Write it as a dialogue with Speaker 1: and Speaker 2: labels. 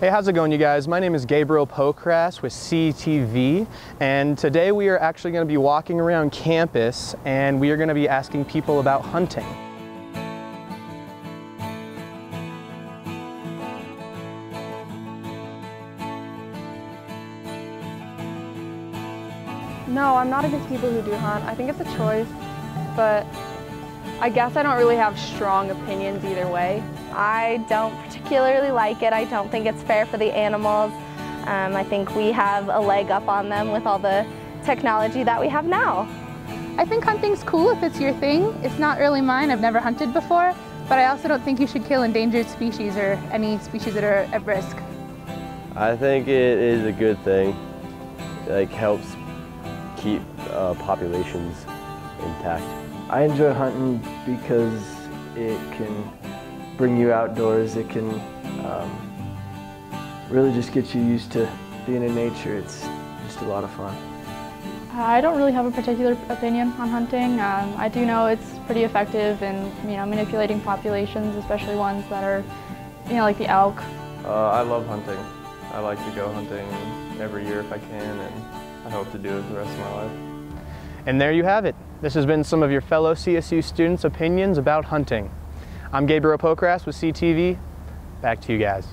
Speaker 1: Hey, how's it going you guys? My name is Gabriel Pokras with CTV and today we are actually going to be walking around campus and we are going to be asking people about hunting.
Speaker 2: No, I'm not against people who do hunt. I think it's a choice, but I guess I don't really have strong opinions either way.
Speaker 3: I don't particularly like it. I don't think it's fair for the animals. Um, I think we have a leg up on them with all the technology that we have now.
Speaker 4: I think hunting's cool if it's your thing. It's not really mine. I've never hunted before, but I also don't think you should kill endangered species or any species that are at risk.
Speaker 5: I think it is a good thing. It like helps keep uh, populations intact.
Speaker 6: I enjoy hunting because it can bring you outdoors. It can um, really just get you used to being in nature. It's just a lot of fun.
Speaker 7: I don't really have a particular opinion on hunting. Um, I do know it's pretty effective in you know manipulating populations, especially ones that are you know like the elk.
Speaker 8: Uh, I love hunting. I like to go hunting every year if I can, and I hope to do it the rest of my life.
Speaker 1: And there you have it. This has been some of your fellow CSU students' opinions about hunting. I'm Gabriel Pokras with CTV. Back to you guys.